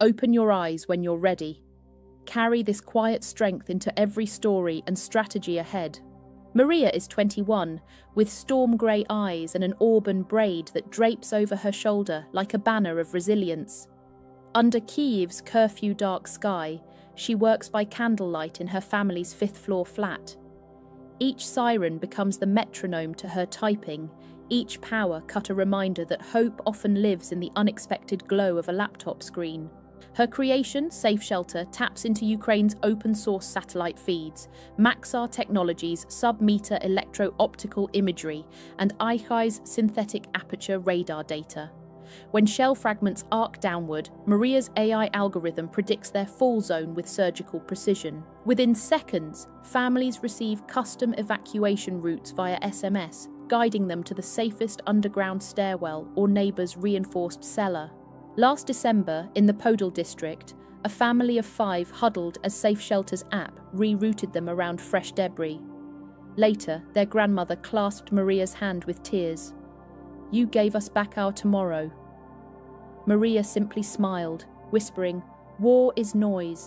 Open your eyes when you're ready. Carry this quiet strength into every story and strategy ahead. Maria is 21, with storm grey eyes and an auburn braid that drapes over her shoulder like a banner of resilience. Under Kiev's curfew dark sky, she works by candlelight in her family's fifth floor flat. Each siren becomes the metronome to her typing, each power cut a reminder that hope often lives in the unexpected glow of a laptop screen. Her creation, Safe Shelter, taps into Ukraine's open source satellite feeds, Maxar Technologies' sub-meter electro-optical imagery, and ICEYE's synthetic aperture radar data. When shell fragments arc downward, Maria's AI algorithm predicts their fall zone with surgical precision. Within seconds, families receive custom evacuation routes via SMS, guiding them to the safest underground stairwell or neighbour's reinforced cellar. Last December, in the Podol district, a family of five huddled as Safe Shelter's app rerouted them around fresh debris. Later, their grandmother clasped Maria's hand with tears. You gave us back our tomorrow. Maria simply smiled, whispering, War is noise,